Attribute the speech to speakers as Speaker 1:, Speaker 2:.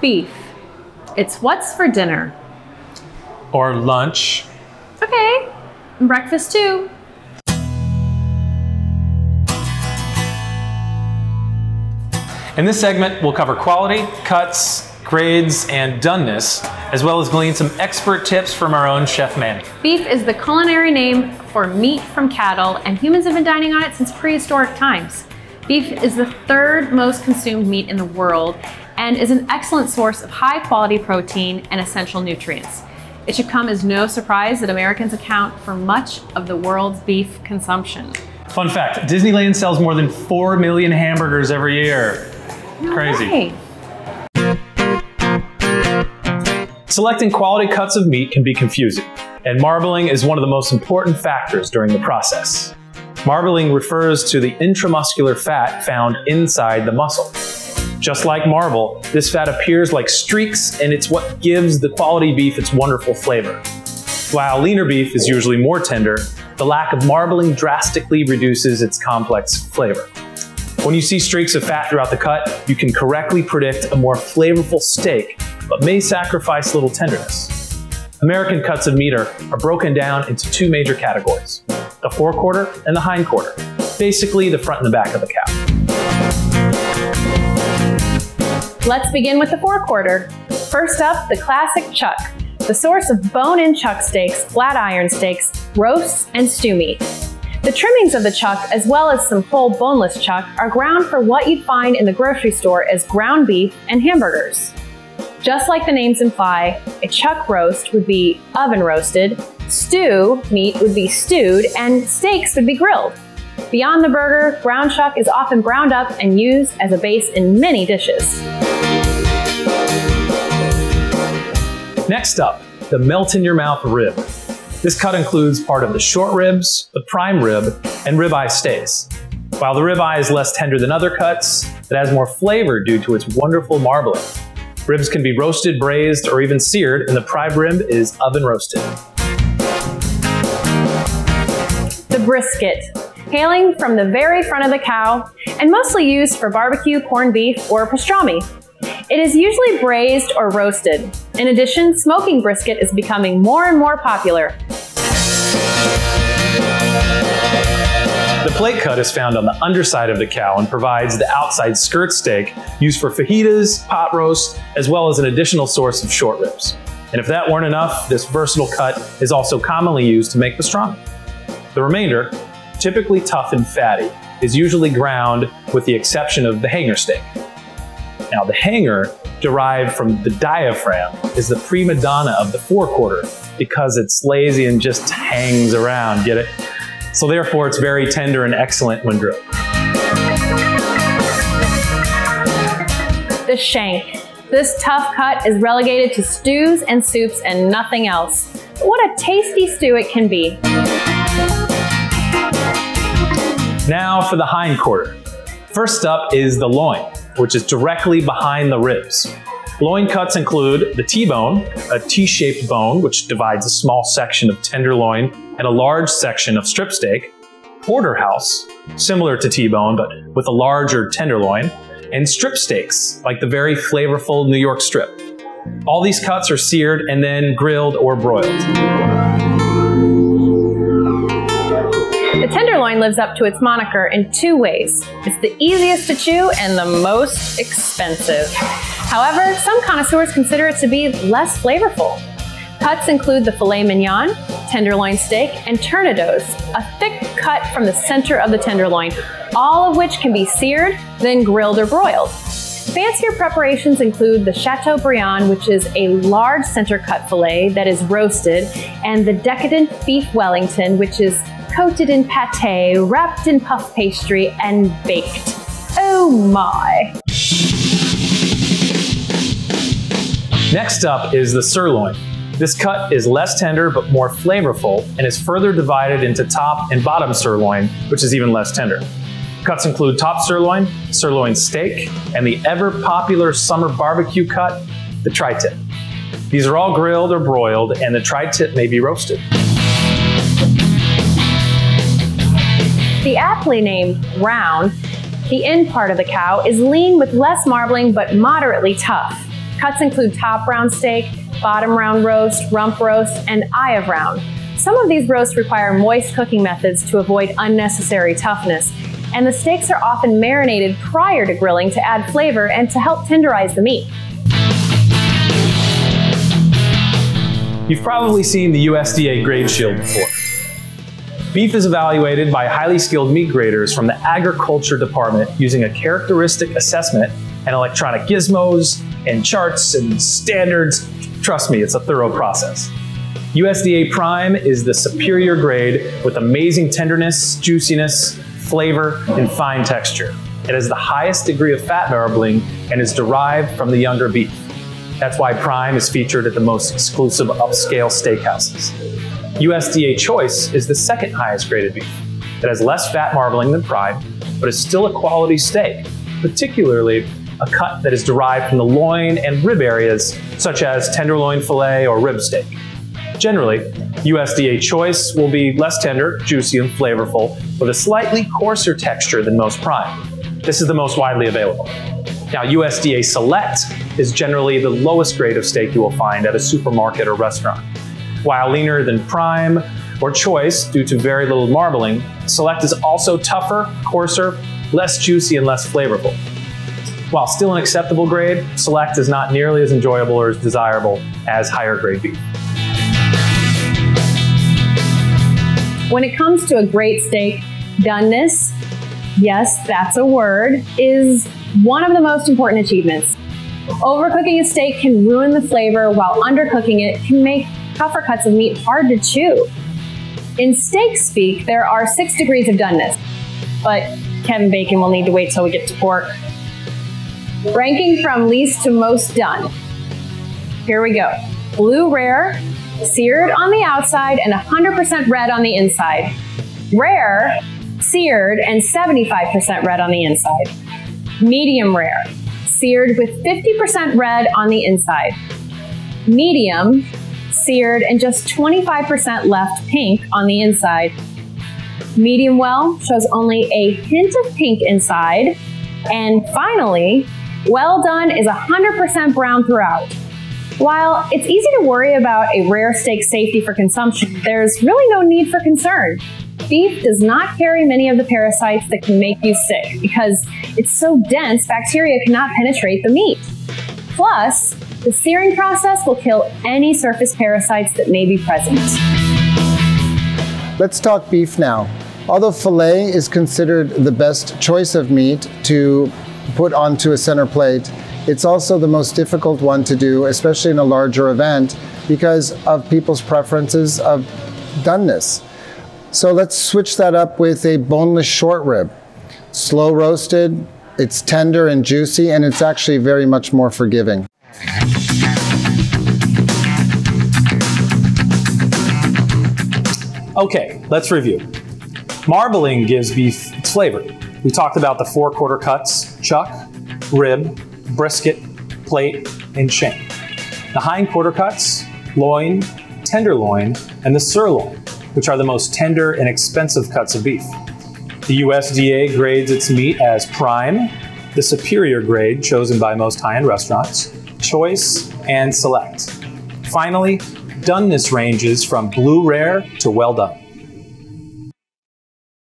Speaker 1: Beef. It's what's for dinner.
Speaker 2: Or lunch.
Speaker 1: Okay, and breakfast too.
Speaker 2: In this segment, we'll cover quality, cuts, grades, and doneness, as well as glean some expert tips from our own Chef Manny.
Speaker 1: Beef is the culinary name for meat from cattle, and humans have been dining on it since prehistoric times. Beef is the third most consumed meat in the world and is an excellent source of high quality protein and essential nutrients. It should come as no surprise that Americans account for much of the world's beef consumption.
Speaker 2: Fun fact, Disneyland sells more than 4 million hamburgers every year.
Speaker 1: No
Speaker 2: Crazy.
Speaker 1: way.
Speaker 2: Selecting quality cuts of meat can be confusing, and marbling is one of the most important factors during the process. Marbling refers to the intramuscular fat found inside the muscle. Just like marble, this fat appears like streaks and it's what gives the quality beef its wonderful flavor. While leaner beef is usually more tender, the lack of marbling drastically reduces its complex flavor. When you see streaks of fat throughout the cut, you can correctly predict a more flavorful steak, but may sacrifice little tenderness. American cuts of meat are, are broken down into two major categories, the forequarter and the hindquarter, basically the front and the back of the cow.
Speaker 1: Let's begin with the forequarter. First up, the classic chuck, the source of bone-in chuck steaks, flat iron steaks, roasts, and stew meat. The trimmings of the chuck, as well as some whole boneless chuck, are ground for what you'd find in the grocery store as ground beef and hamburgers. Just like the names imply, a chuck roast would be oven roasted, stew meat would be stewed, and steaks would be grilled. Beyond the burger, ground chuck is often ground up and used as a base in many dishes.
Speaker 2: Next up, the melt in your mouth rib. This cut includes part of the short ribs, the prime rib, and ribeye steaks. While the ribeye is less tender than other cuts, it has more flavor due to its wonderful marbling. Ribs can be roasted, braised, or even seared, and the prime rib is oven roasted.
Speaker 1: The brisket, hailing from the very front of the cow and mostly used for barbecue, corned beef, or pastrami. It is usually braised or roasted. In addition, smoking brisket is becoming more and more popular.
Speaker 2: The plate cut is found on the underside of the cow and provides the outside skirt steak used for fajitas, pot roast, as well as an additional source of short ribs. And if that weren't enough, this versatile cut is also commonly used to make pastrami. The remainder, typically tough and fatty, is usually ground with the exception of the hanger steak. Now the hanger, derived from the diaphragm, is the prima donna of the forequarter because it's lazy and just hangs around, get it? So therefore it's very tender and excellent when grilled.
Speaker 1: The shank. This tough cut is relegated to stews and soups and nothing else. But what a tasty stew it can be.
Speaker 2: Now for the hindquarter. First up is the loin, which is directly behind the ribs. Loin cuts include the T-bone, a T-shaped bone which divides a small section of tenderloin and a large section of strip steak, porterhouse, similar to T-bone but with a larger tenderloin, and strip steaks, like the very flavorful New York strip. All these cuts are seared and then grilled or broiled.
Speaker 1: Tenderloin lives up to its moniker in two ways. It's the easiest to chew and the most expensive. However, some connoisseurs consider it to be less flavorful. Cuts include the filet mignon, tenderloin steak, and tournedos, a thick cut from the center of the tenderloin, all of which can be seared, then grilled or broiled. Fancier preparations include the Chateaubriand, which is a large center cut filet that is roasted, and the decadent beef Wellington, which is coated in pate, wrapped in puff pastry, and baked. Oh my!
Speaker 2: Next up is the sirloin. This cut is less tender but more flavorful and is further divided into top and bottom sirloin, which is even less tender. Cuts include top sirloin, sirloin steak, and the ever popular summer barbecue cut, the tri-tip. These are all grilled or broiled, and the tri-tip may be roasted.
Speaker 1: The aptly named round, the end part of the cow, is lean with less marbling but moderately tough. Cuts include top round steak, bottom round roast, rump roast, and eye of round. Some of these roasts require moist cooking methods to avoid unnecessary toughness, and the steaks are often marinated prior to grilling to add flavor and to help tenderize the meat.
Speaker 2: You've probably seen the USDA grade shield before. Beef is evaluated by highly skilled meat graders from the agriculture department using a characteristic assessment and electronic gizmos and charts and standards. Trust me, it's a thorough process. USDA Prime is the superior grade with amazing tenderness, juiciness, flavor, and fine texture. It has the highest degree of fat marbling and is derived from the younger beef. That's why Prime is featured at the most exclusive upscale steakhouses. USDA Choice is the second highest graded beef. It has less fat marbling than Prime, but is still a quality steak, particularly a cut that is derived from the loin and rib areas, such as tenderloin filet or rib steak. Generally, USDA Choice will be less tender, juicy, and flavorful, with a slightly coarser texture than most Prime. This is the most widely available. Now, USDA Select is generally the lowest grade of steak you will find at a supermarket or restaurant. While leaner than Prime or Choice due to very little marbling, Select is also tougher, coarser, less juicy, and less flavorful. While still an acceptable grade, Select is not nearly as enjoyable or as desirable as higher grade beef.
Speaker 1: When it comes to a great steak, doneness, yes, that's a word, is one of the most important achievements. Overcooking a steak can ruin the flavor, while undercooking it can make tougher cuts of meat hard to chew. In steak speak, there are six degrees of doneness, but Kevin Bacon will need to wait till we get to pork. Ranking from least to most done. Here we go. Blue rare, seared on the outside and 100% red on the inside. Rare, seared and 75% red on the inside medium rare, seared with 50% red on the inside. Medium, seared and just 25% left pink on the inside. Medium well shows only a hint of pink inside. And finally, well done is 100% brown throughout. While it's easy to worry about a rare steak safety for consumption, there's really no need for concern beef does not carry many of the parasites that can make you sick because it's so dense, bacteria cannot penetrate the meat. Plus, the searing process will kill any surface parasites that may be present.
Speaker 3: Let's talk beef now. Although filet is considered the best choice of meat to put onto a center plate, it's also the most difficult one to do, especially in a larger event, because of people's preferences of doneness. So let's switch that up with a boneless short rib. Slow roasted, it's tender and juicy, and it's actually very much more forgiving.
Speaker 2: Okay, let's review. Marbling gives beef its flavor. We talked about the forequarter cuts, chuck, rib, brisket, plate, and shank. The hind quarter cuts, loin, tenderloin, and the sirloin which are the most tender and expensive cuts of beef. The USDA grades its meat as prime, the superior grade chosen by most high end restaurants, choice, and select. Finally, doneness ranges from blue rare to well done.